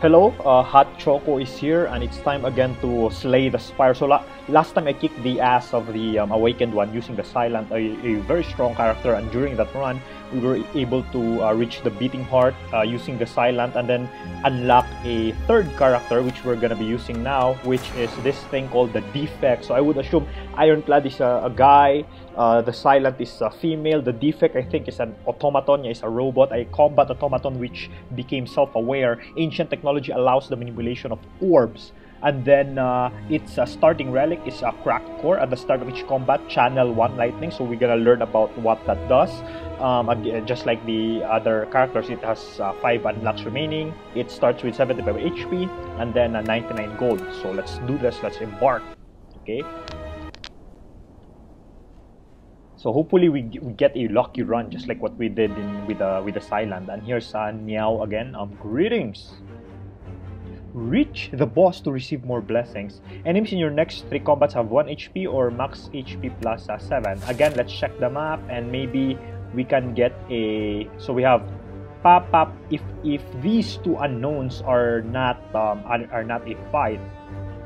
Hello, uh, Hot Choco is here, and it's time again to slay the Spire. So la- last time I kicked the ass of the um, Awakened one using the Silent, a, a, very strong character, and during that run, we were able to uh, reach the Beating Heart uh, using the Silent, and then unlock a third character, which we're gonna be using now, which is this thing called the Defect. So I would assume Ironclad is a, a guy, uh, the Silent is a female, the Defect I think is an automaton, yeah, is a robot, a combat automaton which became self-aware. Ancient technology technology allows the manipulation of orbs. And then uh, its uh, starting relic is a cracked core at the start of each combat, channel 1 lightning. So we're gonna learn about what that does. Um, again, just like the other characters, it has uh, 5 unlocks remaining. It starts with 75 HP and then 99 gold. So let's do this, let's embark. Okay. So hopefully we, we get a lucky run just like what we did in, with the with the Silent. And here's uh, Neow again. Um, greetings. Reach the boss to receive more blessings. Enemies in your next 3 combats have 1 HP or max HP plus uh, 7. Again, let's check the map and maybe we can get a... So we have pop up if if these two unknowns are not um, are, are not a fight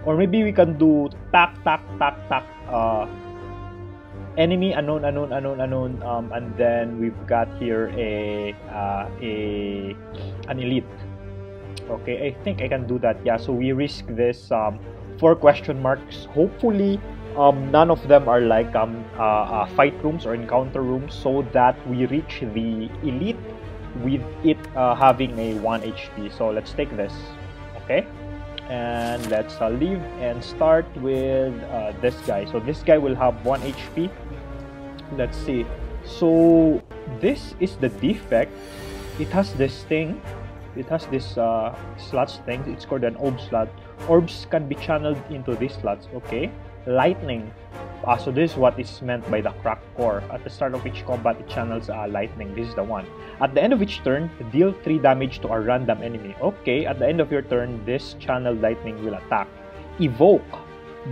or maybe we can do tack tack tack tack uh enemy unknown unknown unknown unknown um, and then we've got here a uh, a an elite okay i think i can do that. Yeah so we risk this um, four question marks. Hopefully um, none of them are like um, uh, uh, fight rooms or encounter rooms so that we reach the elite with it uh, having a 1 HP so let's take this okay? And let's uh, leave and start with uh, this guy. So this guy will have 1 HP let's see. So this is the defect. It has this thing it has this uh, slots thing. It's called an orb slot. Orbs can be channeled into these slots. Okay. Lightning. Uh, so this is what is meant by the crack core. At the start of each combat, it channels uh, lightning. This is the one. At the end of each turn, deal 3 damage to a random enemy. Okay, at the end of your turn, this channel lightning will attack. Evoke.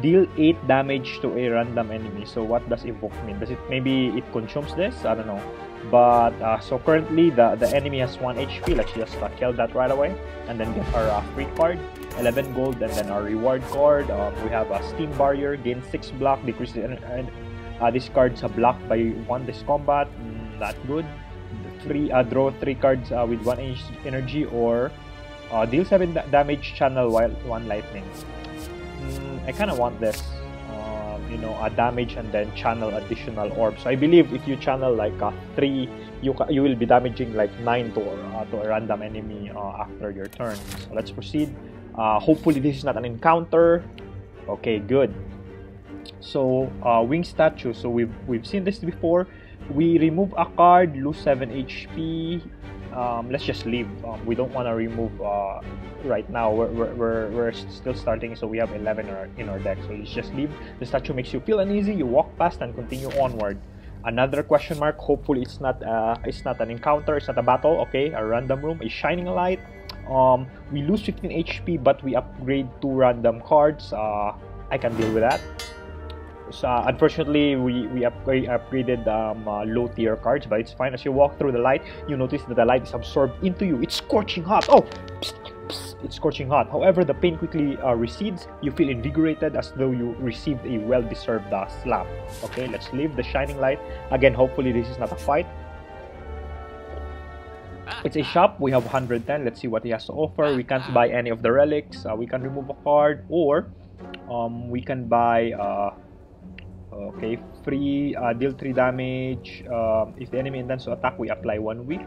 Deal 8 damage to a random enemy. So what does evoke mean? Does it maybe it consumes this? I don't know but uh, so currently the the enemy has 1 HP let's just uh, kill that right away and then get our uh, free card 11 gold and then our reward card. Um, we have a steam barrier gain 6 block decrease the uh, these cards are blocked by 1 this combat mm, not good. Three uh, draw 3 cards uh, with 1 energy or deal 7 damage channel while 1 lightning. Mm, I kind of want this you know a damage and then channel additional orbs. So I believe if you channel like a three, you you will be damaging like nine to uh, to a random enemy uh, after your turn. So let's proceed. Uh, hopefully this is not an encounter. Okay, good. So uh, wing statue. So we've we've seen this before. We remove a card, lose 7 HP, um, let's just leave. Um, we don't want to remove uh, right now. We're, we're, we're, still starting, so we have 11 in our, deck. So let's just leave. The statue makes you feel uneasy. You walk past and continue onward. Another question mark. Hopefully, it's not uh, it's not an encounter. It's not a battle. Okay, a random room, a shining light. Um, we lose 15 HP, but we upgrade two random cards. Uh, I can deal with that. So, uh, unfortunately, we, we upgrade, upgraded um, uh, low tier cards, but it's fine. As you walk through the light, you notice that the light is absorbed into you. It's scorching hot. Oh, psst, psst, it's scorching hot. However, the pain quickly uh, recedes. You feel invigorated as though you received a well-deserved uh, slap. Okay, let's leave the shining light. Again, hopefully this is not a fight. It's a shop. We have 110. Let's see what he has to offer. We can't buy any of the relics. Uh, we can remove a card, or um, we can buy uh, Okay, free uh, deal 3 damage. Uh, if the enemy intends to attack, we apply 1 weak.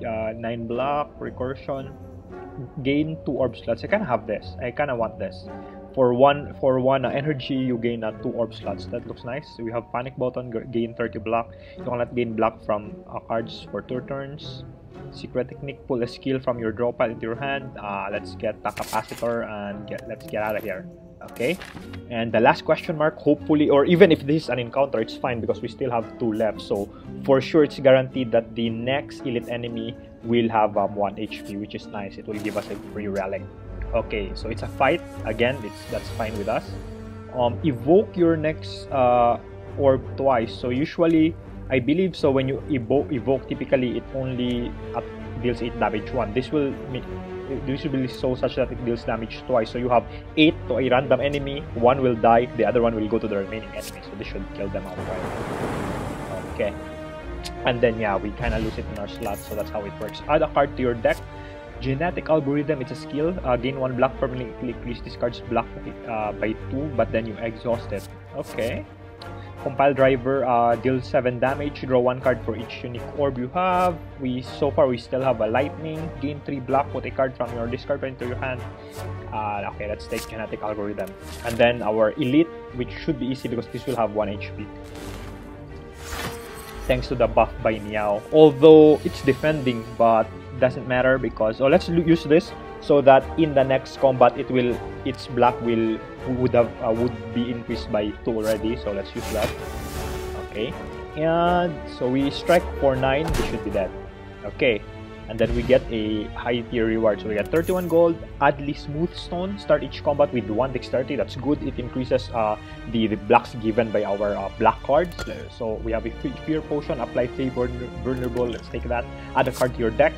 Uh, 9 block, recursion. Gain 2 orb slots. I kind of have this. I kind of want this. For one for one uh, energy, you gain uh, 2 orb slots. That looks nice. We have panic button, gain 30 block. You cannot gain block from uh, cards for 2 turns. Secret technique, pull a skill from your draw pile into your hand. Uh, let's get the capacitor and get let's get out of here. Okay? And the last question mark hopefully or even if this is an encounter it's fine because we still have two left. So for sure it's guaranteed that the next elite enemy will have um, 1 HP which is nice. It will give us a free relic okay so it's a fight. Again it's that's fine with us. Um, evoke your next uh, orb twice. So usually I believe so when you evoke, evoke typically it only deals 8 damage 1 this will this will be so such that it deals damage twice. So you have 8 to a random enemy, one will die, the other one will go to the remaining enemy. So this should kill them outright. Okay. And then yeah, we kind of lose it in our slot, so that's how it works. Add a card to your deck. Genetic Algorithm, it's a skill. Uh, gain 1 block permanently, increase card's black uh, by 2, but then you exhaust it. Okay. Compile Driver uh, deals 7 damage, draw 1 card for each unique orb you have. We So far, we still have a Lightning, gain 3 black, put a card from your discard into your hand. Uh, okay, let's take Genetic Algorithm. And then our Elite, which should be easy because this will have 1 HP. Thanks to the buff by Neow. Although it's defending, but doesn't matter because... Oh, let's use this so that in the next combat it will its black will would have uh, would be increased by 2 already. So let's use that. Okay. And so we strike for 9 we should be dead. Okay. And then we get a high tier reward. So we get 31 gold Oddly smooth stone start each combat with 1 dexterity. That's good. It increases uh, the, the blocks given by our uh, black cards. So we have a fear potion apply favor vulnerable let's take that add a card to your deck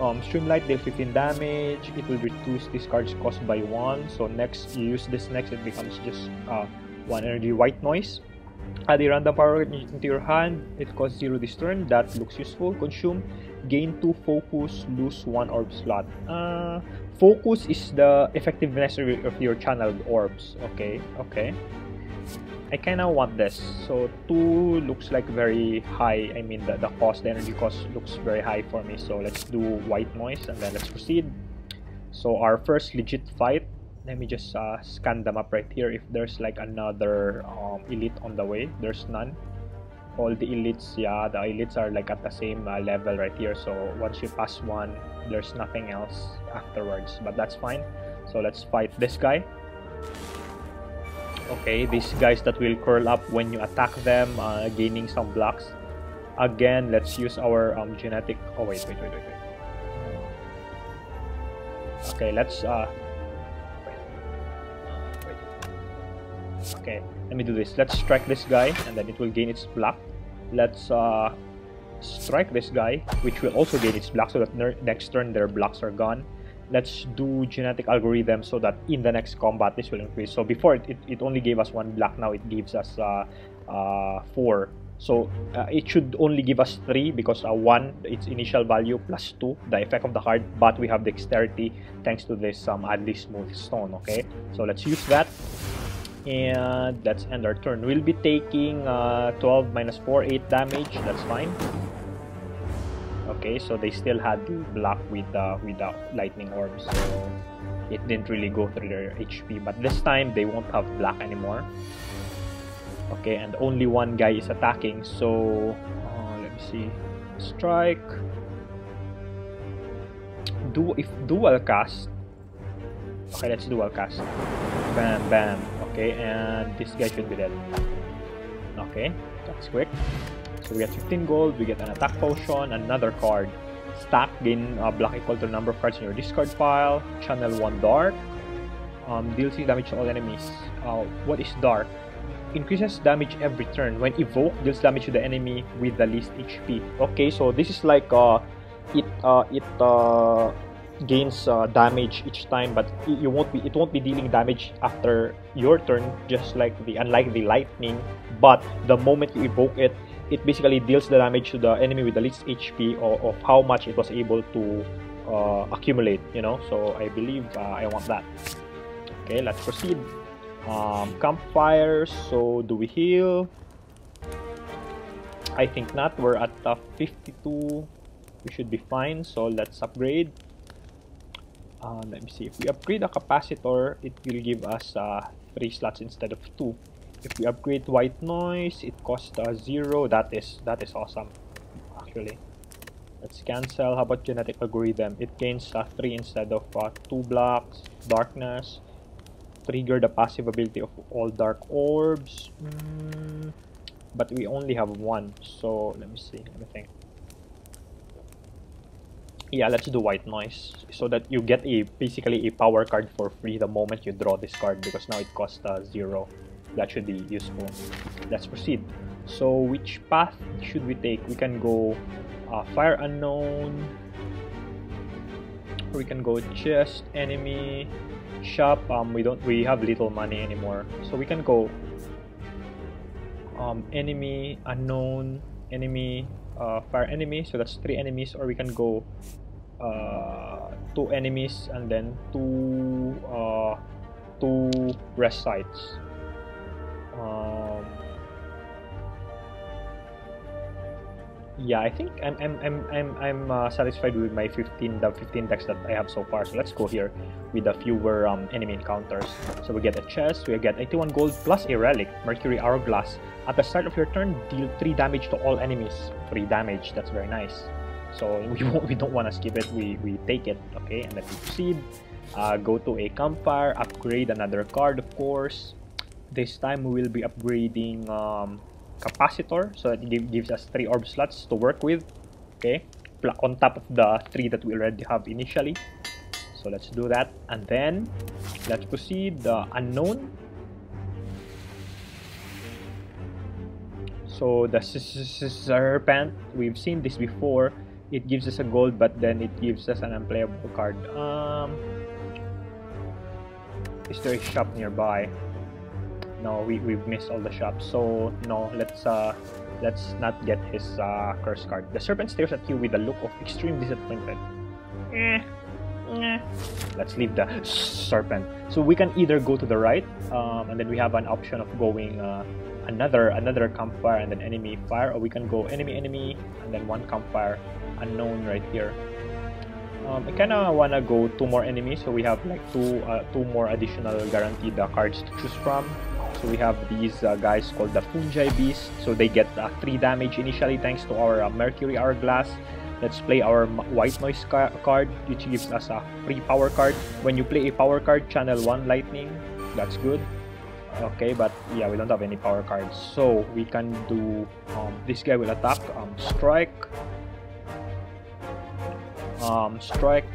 um, Streamline deal 15 damage. It will reduce this card's cost by 1. So next, you use this next, it becomes just uh, 1 energy white noise. Add a random power into your hand. It costs 0 this turn. That looks useful. Consume. Gain 2 focus. Lose 1 orb slot. Uh, focus is the effectiveness of your channeled orbs. Okay, okay. I kind of want this. So 2 looks like very high. I mean, the, the cost, the energy cost looks very high for me. So let's do white noise and then let's proceed. So our first legit fight, let me just uh, scan them up right here. If there's like another um, elite on the way, there's none. All the elites, yeah, the elites are like at the same uh, level right here. So once you pass one, there's nothing else afterwards. But that's fine. So let's fight this guy. Okay, these guys that will curl up when you attack them, uh, gaining some blocks. Again, let's use our um, genetic... Oh, wait, wait, wait, wait, wait. Okay, let's... Uh. Okay, let me do this. Let's strike this guy, and then it will gain its block. Let's uh, strike this guy, which will also gain its block, so that next turn their blocks are gone let's do genetic algorithm so that in the next combat this will increase. So before it, it, it only gave us one black now it gives us uh, uh, four. So uh, it should only give us three because uh, one its initial value plus two the effect of the card but we have dexterity thanks to this um, Oddly smooth stone okay? So let's use that. And let's end our turn. We'll be taking uh, 12 minus 4 8 damage. That's fine okay so they still had block with the with the lightning orb so it didn't really go through their HP but this time they won't have black anymore. Okay and only one guy is attacking so uh, let me see. Strike. Do if dual cast okay let's dual cast. Bam bam okay and this guy should be dead. Okay that's quick so we get 15 gold, we get an attack potion, another card. Stack, gain uh, block equal to the number of cards in your discard pile. Channel 1 Dark. Um, deals damage to all enemies. Uh, what is Dark? Increases damage every turn. When evoked, deals damage to the enemy with the least HP. Okay, so this is like uh, it uh, it uh, gains uh, damage each time, but you won't be it won't be dealing damage after your turn, just like the unlike the lightning. But the moment you evoke it, it basically deals the damage to the enemy with the least HP or of how much it was able to uh, accumulate, you know. So I believe uh, I want that. Okay, let's proceed. Um, campfires. So do we heal? I think not. We're at uh, 52. We should be fine. So let's upgrade. Uh, let me see. If we upgrade a capacitor, it will give us uh, 3 slots instead of 2 if we upgrade white noise it costs uh, zero. That is that is awesome actually. Let's cancel. How about genetic algorithm? It gains uh, three instead of uh, two blocks. Darkness. Trigger the passive ability of all dark orbs. Mm, but we only have one so let me see. Let me think. Yeah let's do white noise so that you get a basically a power card for free the moment you draw this card because now it costs uh, zero that should be useful let's proceed so which path should we take we can go uh, fire unknown we can go chest, enemy, shop. Um, we don't we have little money anymore, so we can go um, enemy, unknown, enemy, uh, fire enemy. So that's three enemies, or we can go uh, two enemies and then two uh, two rest sites. Um, yeah, I think I'm I'm I'm I'm, I'm uh, satisfied with my 15 the 15 decks that I have so far. So let's go here with a fewer um, enemy encounters. So we get a chest, we get 81 gold plus a relic, Mercury Hourglass. At the start of your turn, deal 3 damage to all enemies. 3 damage, that's very nice. So we we don't want to skip it. We we take it, okay, and then we proceed. Uh, go to a campfire, upgrade another card, of course. This time we will be upgrading um, capacitor. So that it gives us three orb slots to work with okay? On top of the three that we already have initially. So let's do that. And then let's proceed the unknown. So the serpent we've seen this before. It gives us a gold but then it gives us an unplayable card. Um is there a shop nearby no we, we've missed all the shops so no let's uh let's not get his uh, curse card. The serpent stares at you with a look of extreme disappointment. Eh, eh. let's leave the serpent. So we can either go to the right um, and then we have an option of going uh, another another campfire and then enemy fire or we can go enemy enemy and then one campfire unknown right here. Um, I kind of want to go two more enemies so we have like two uh, two more additional guaranteed uh, cards to choose from so we have these uh, guys called the Fungi Beast. So they get uh, 3 damage initially thanks to our uh, Mercury Hourglass. Let's play our White Noise ca card, which gives us a free power card. When you play a power card, channel 1 Lightning. That's good. Okay, but yeah, we don't have any power cards. So we can do... Um, this guy will attack. Um, strike. Um, strike.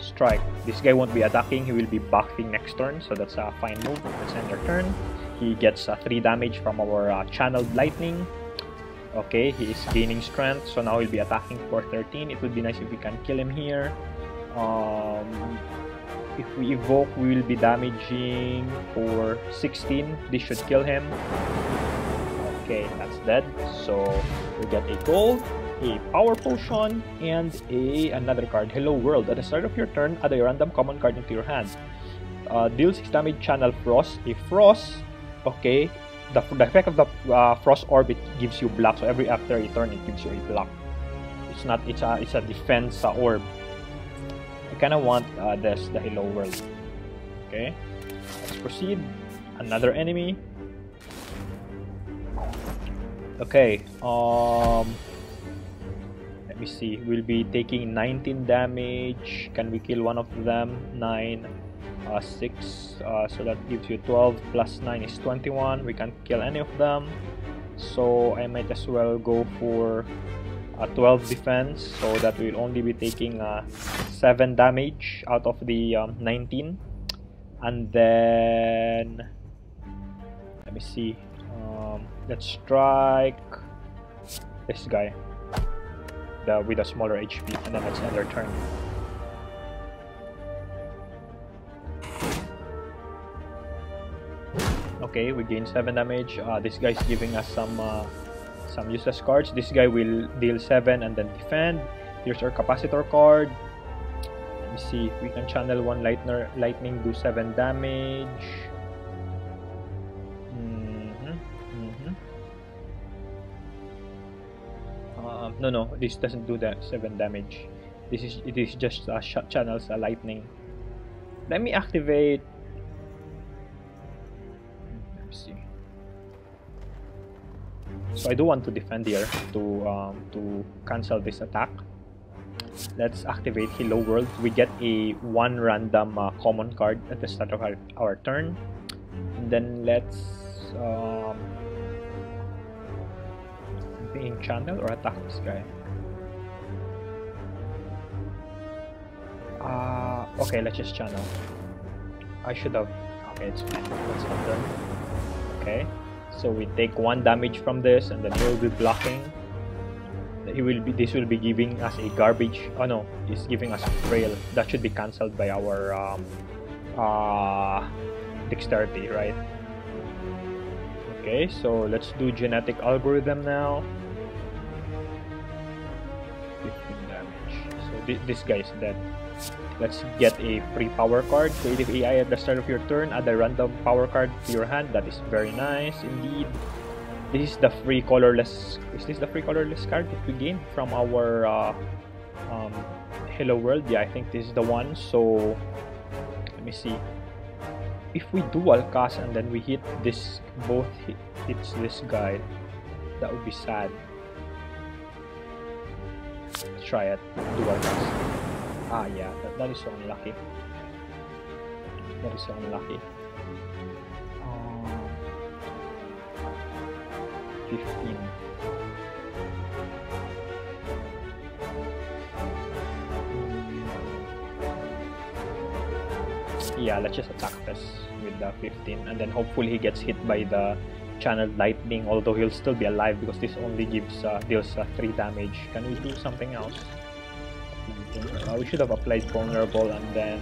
Strike. This guy won't be attacking. He will be backing next turn. So that's a fine move. Let's end turn. He gets uh, 3 damage from our uh, Channeled Lightning. Okay, he is gaining strength, so now he'll be attacking for 13. It would be nice if we can kill him here. Um, if we evoke, we will be damaging for 16. This should kill him. Okay, that's dead. So we get a gold, a power potion, and a another card. Hello world. At the start of your turn, add a random common card into your hand. Uh, deal 6 damage, channel Frost. A Frost okay the, the effect of the uh, frost Orbit gives you block so every after a turn it gives you a block it's not it's a it's a defense uh, orb I kind of want uh, this the hello world okay let's proceed another enemy okay um let me see we'll be taking 19 damage. Can we kill one of them? 9 uh, 6 uh, so that gives you 12 plus 9 is 21 we can't kill any of them. So I might as well go for a 12 defense so that we'll only be taking uh, 7 damage out of the um, 19 and then let me see um, let's strike this guy the, with a smaller HP and then end our turn Okay, we gain 7 damage. Uh, this guy's giving us some uh, some useless cards. This guy will deal 7 and then defend. Here's our capacitor card. Let me see. If we can channel one lightner, lightning, do 7 damage. No, no, this doesn't do that 7 damage. This is it is just uh, channels a lightning. Let me activate see. So I do want to defend here to um, to cancel this attack. Let's activate Hello World. We get a one random uh, common card at the start of our, our turn. And then let's um, being channel or attack this guy. Uh, okay, let's just channel. I should have. Okay, it's fine. Done okay so we take one damage from this and then he'll be blocking he will be this will be giving us a garbage oh no he's giving us a frail that should be cancelled by our um, uh, dexterity right okay so let's do genetic algorithm now this guy is dead let's get a free power card. Creative AI at the start of your turn add a random power card to your hand. That is very nice indeed. This is the free colorless is this the free colorless card that we gain from our uh, um, hello world? Yeah i think this is the one. So let me see. If we dual cast and then we hit this both hit, hits this guy that would be sad Try it. Dual cast ah yeah that, that is so unlucky. That is so unlucky. 15. Yeah, let's just attack this with the 15 and then hopefully he gets hit by the channeled lightning although he'll still be alive because this only gives uh, deals uh, 3 damage. Can we do something else? Uh, we should have applied vulnerable and then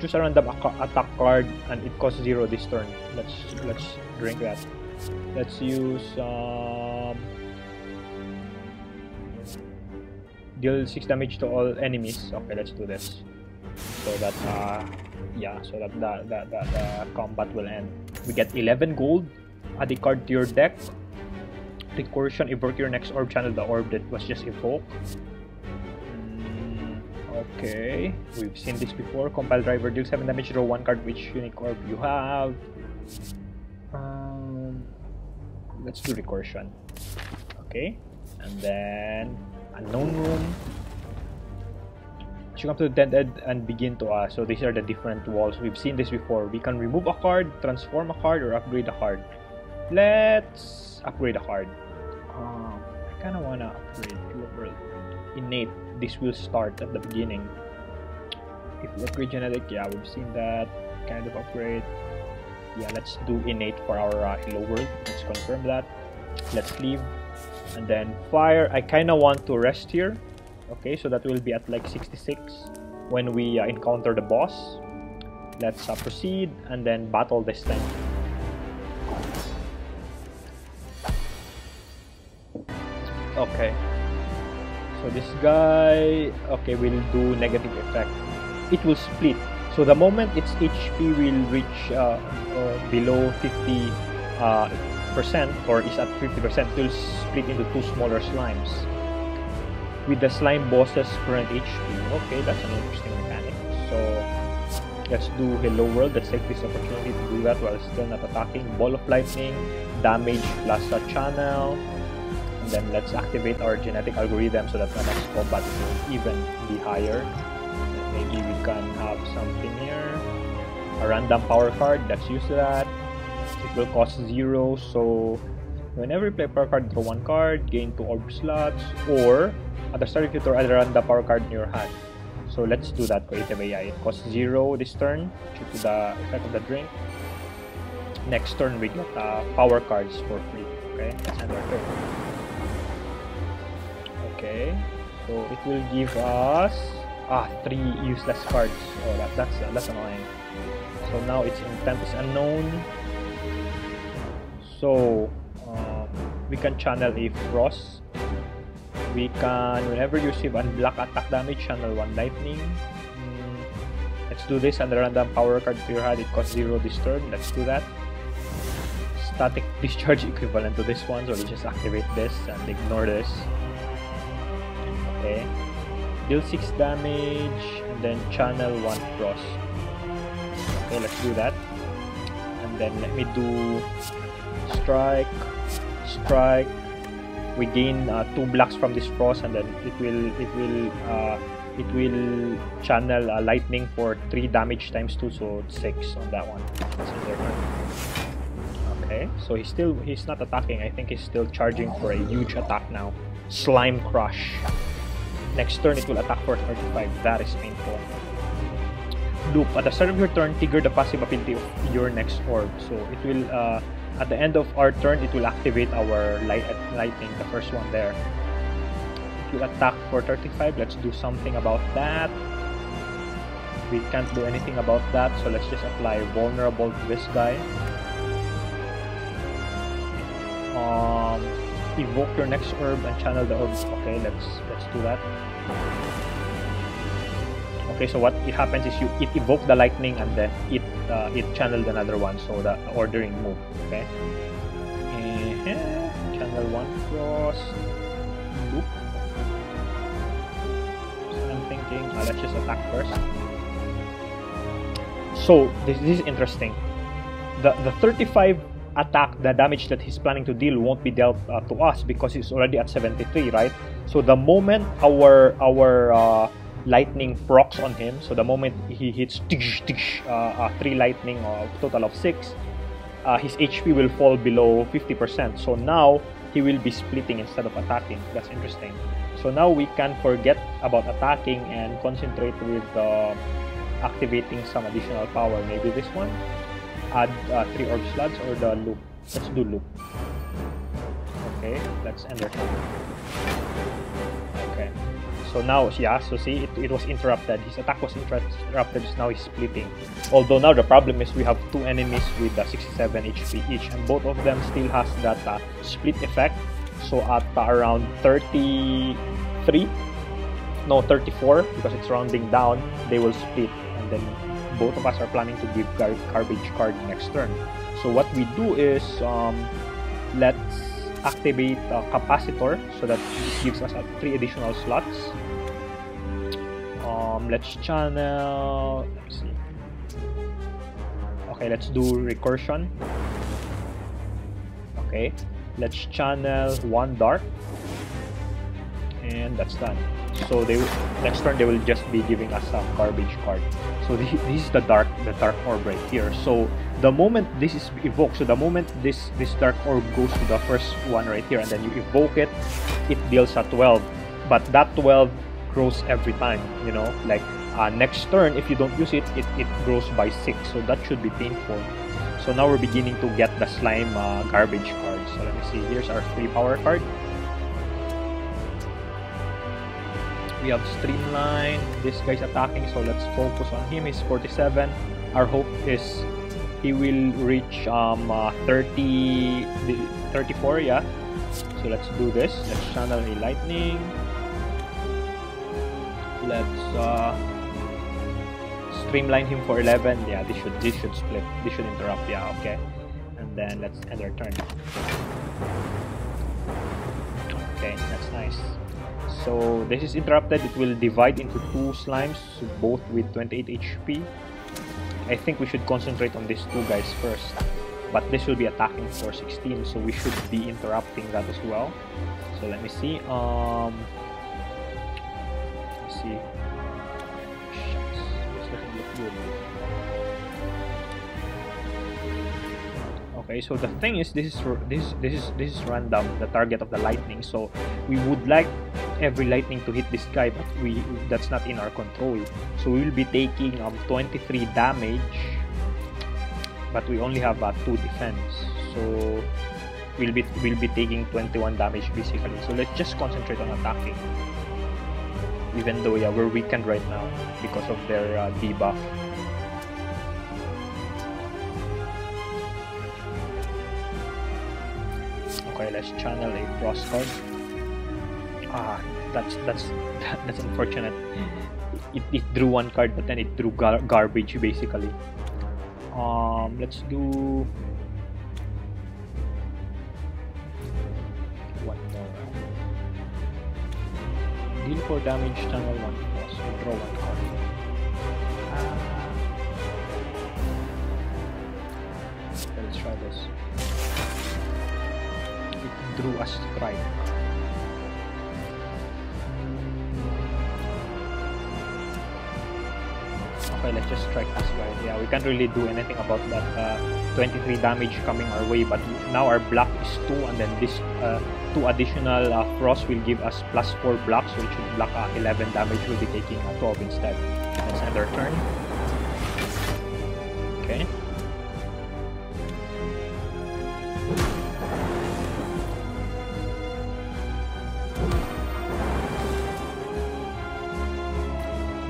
choose a random attack card and it costs 0 this turn. Let's let's drink that. Let's use um, deal 6 damage to all enemies. Okay, let's do this. So that uh, yeah, so that the, the, the, the combat will end. We get 11 gold. Add a card to your deck. Recursion, evoke your next orb channel, the orb that was just evoked. Mm, okay, we've seen this before. Compile driver, deal 7 damage, draw 1 card which unique orb you have. Um, let's do recursion. Okay, and then unknown room. As you come to the dead end and begin to uh, so these are the different walls. We've seen this before. We can remove a card, transform a card, or upgrade a card. Let's upgrade a card. Um, I kind of want to upgrade Innate. This will start at the beginning. If we upgrade Genetic, yeah, we've seen that kind of upgrade yeah let's do innate for our uh, hello world let's confirm that let's leave and then fire I kind of want to rest here okay so that will be at like 66 when we uh, encounter the boss. Let's uh, proceed and then battle this thing okay. So this guy okay will do negative effect. It will split. So the moment its HP will reach uh, uh, below 50 uh, percent or is at 50 percent, it will split into two smaller slimes. With the slime boss's current HP. Okay, that's an interesting mechanic. So let's do Hello World. Let's take this opportunity to do that while still not attacking. Ball of Lightning, damage plus a channel. And then let's activate our genetic algorithm so that the next combat will even be higher maybe we can have something here a random power card let's use that it will cost zero so whenever you play power card draw one card gain two orb slots or at the start of your turn add a random power card in your hand so let's do that creative AI it costs zero this turn due to the effect of the drink next turn we get uh, power cards for free okay our turn okay so it will give us Ah, three useless cards. Oh, that, that's uh, that's annoying. So now its intent is unknown. So we can channel a frost. We can, whenever you receive unblock attack damage, channel one lightning. Mm, let's do this and the random power card to your hand. It costs zero this turn. Let's do that. Static discharge equivalent to this one, so we just activate this and ignore this. Okay deal 6 damage and then channel 1 frost okay let's do that and then let me do strike strike we gain uh, two blocks from this frost and then it will it will uh, it will channel uh, lightning for 3 damage times 2 so 6 on that one okay so he's still he's not attacking I think he's still charging for a huge attack now slime crush Next turn, it will attack for 35. That is painful. Loop. At the start of your turn, trigger the passive ability of your next orb. So it will, uh, at the end of our turn, it will activate our light lightning, the first one there. you attack for 35 let's do something about that. We can't do anything about that so let's just apply vulnerable to this guy. Um, evoke your next herb and channel the herb. Okay let's let's do that. Okay so what it happens is you it evoke the lightning and then it uh, it channeled another one so the ordering move okay? And channel one cross loop. So I'm thinking uh, let's just attack first. So this, this is interesting. The the 35 attack the damage that he's planning to deal won't be dealt uh, to us because he's already at 73 right? So the moment our our uh, lightning procs on him. So the moment he hits uh, uh, 3 lightning or total of 6, uh, his HP will fall below 50%. So now he will be splitting instead of attacking. That's interesting. So now we can forget about attacking and concentrate with uh, activating some additional power. Maybe this one? Add uh, 3 orb slots or the loop. Let's do loop. Okay, let's. Okay. So now, yeah, so see, it, it was interrupted. His attack was interrupted, so now he's splitting. Although now the problem is we have two enemies with uh, 67 HP each, and both of them still has that uh, split effect. So at uh, around 33, no, 34, because it's rounding down, they will split. And then both of us are planning to give gar garbage card next turn. So what we do is, um, let's activate a capacitor so that gives us three additional slots. Um, let's channel let's see. Okay let's do recursion. Okay let's channel one dark and that's done. So they next turn they will just be giving us some garbage card. So this, this is the dark the dark orb right here. So the moment this is evoked so the moment this this dark orb goes to the first one right here and then you evoke it it deals a 12 but that 12 grows every time you know? Like uh, next turn if you don't use it, it it grows by 6 so that should be painful. So now we're beginning to get the slime uh, garbage card. So let me see. Here's our free power card we have streamline this guy's attacking so let's focus on him. He's 47 our hope is he will reach um uh, 30 34 yeah? So let's do this. Let's channel a lightning. Let's uh streamline him for 11 yeah this should this should split. This should interrupt yeah okay. And then let's end our turn. Okay that's nice so this is interrupted. It will divide into two slimes both with 28 HP I think we should concentrate on these two guys first. But this will be attacking for 16 so we should be interrupting that as well. So let me see. Um see. Doesn't look good okay so the thing is this is this this is this is random the target of the lightning. So we would like every lightning to hit this guy but we that's not in our control. So we will be taking um 23 damage but we only have uh, 2 defense. So we'll be we'll be taking 21 damage basically. So let's just concentrate on attacking. Even though yeah we're weakened right now because of their uh, debuff. Okay let's channel a cross card ah that's that's that's unfortunate. It, it drew one card but then it drew gar garbage basically. Um let's do one more deal for damage channel one plus draw one card. Ah. let's try this. It drew a strike okay let's just strike this guy. Yeah we can't really do anything about that uh, 23 damage coming our way but now our block is 2 and then this uh, 2 additional uh, frost will give us plus 4 blocks so it should block uh, 11 damage we'll be taking uh, 12 instead. Let's end our turn. Okay?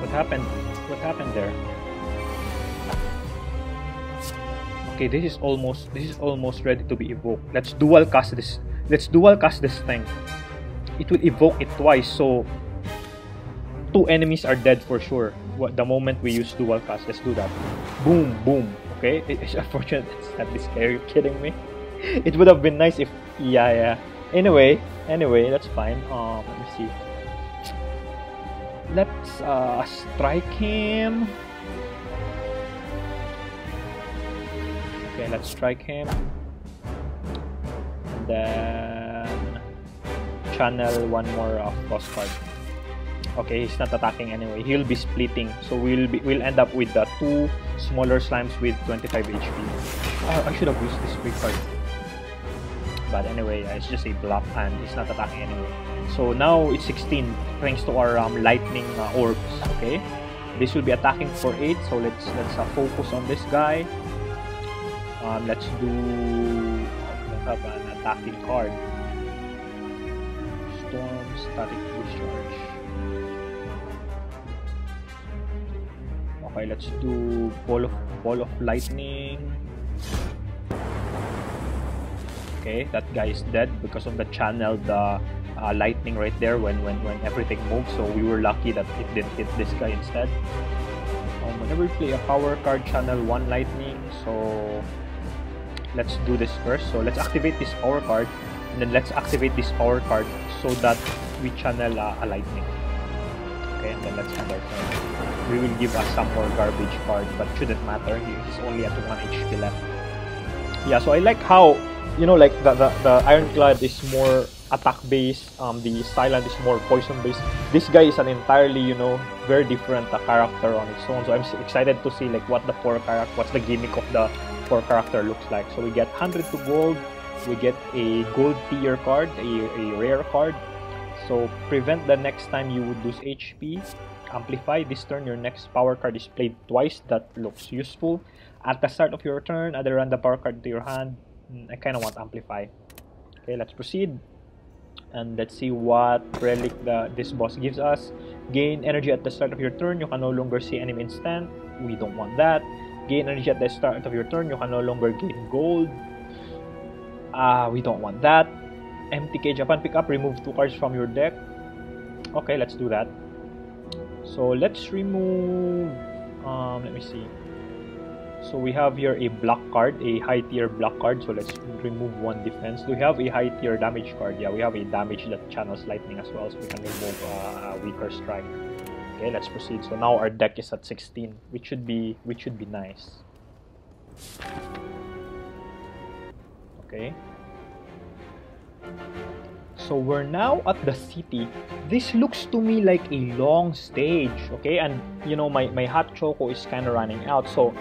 What happened Okay, this is almost this is almost ready to be evoked. Let's dual cast this. Let's dual cast this thing. It will evoke it twice, so two enemies are dead for sure. What the moment we use dual cast, let's do that. Boom, boom. Okay, it's unfortunate it's not this Are you kidding me? It would have been nice if yeah, yeah. Anyway, anyway, that's fine. Um, let me see. Let's uh strike him. Okay, let's strike him. And then channel one more of boss card. Okay, he's not attacking anyway. He'll be splitting, so we'll be we'll end up with the two smaller slimes with 25 HP. Uh, I should have used this big card. But anyway, it's just a block and he's not attacking anyway. So now it's 16 thanks to our um, lightning uh, orbs. Okay, this will be attacking for 8. So let's let's uh, focus on this guy. Um, let's do have an attacking card. Storm static discharge. Okay, let's do ball of ball of lightning. Okay, that guy is dead because of the channel the uh, lightning right there when when when everything moves. So we were lucky that it didn't hit this guy instead. Um, whenever we play a power card, channel one lightning. So let's do this first. So let's activate this power card and then let's activate this power card so that we channel uh, a lightning. Okay, and then let's end our turn. We will give us some more garbage card, but shouldn't matter. He's only at 1 HP left. Yeah, so I like how, you know, like the, the, the Ironclad is more attack based, um, the Silent is more poison based. This guy is an entirely, you know, very different uh, character on its own. So I'm excited to see like what the four character, what's the gimmick of the four character looks like. So we get 102 gold, we get a gold tier card, a, a rare card. So prevent the next time you would lose HP. Amplify this turn, your next power card is played twice. That looks useful. At the start of your turn, either the power card to your hand. Hmm, I kind of want Amplify. Okay, let's proceed and let's see what relic the this boss gives us. Gain energy at the start of your turn you can no longer see enemy instant we don't want that. Gain energy at the start of your turn you can no longer gain gold. Ah uh, we don't want that. Empty Cage upon pickup remove two cards from your deck. Okay let's do that. So let's remove um let me see so we have here a block card, a high tier block card. So let's remove one defense. We have a high tier damage card? Yeah, we have a damage that channels lightning as well. So we can remove uh, a weaker strike. Okay, let's proceed. So now our deck is at 16, which should be which should be nice. Okay. So we're now at the city. This looks to me like a long stage, okay? And you know, my, my hot choco is kind of running out. So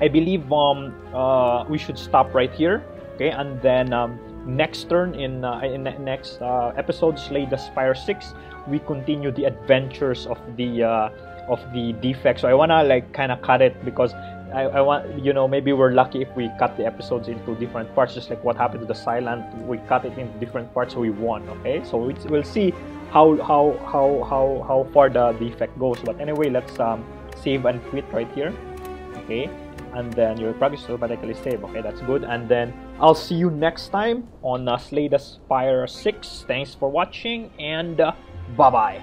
I believe um, uh, we should stop right here. Okay, and then um, next turn in uh, in next uh, episode, Slay the Spire Six, we continue the adventures of the uh, of the defect. So I wanna like kind of cut it because I, I want you know maybe we're lucky if we cut the episodes into different parts, just like what happened to the Silent. We cut it into different parts, so we won. Okay, so we, we'll see how how how how how far the defect goes. But anyway, let's um, save and quit right here. Okay and then your progress will automatically save. Okay, that's good. And then I'll see you next time on uh, Slay the Spire 6. Thanks for watching and uh, bye-bye.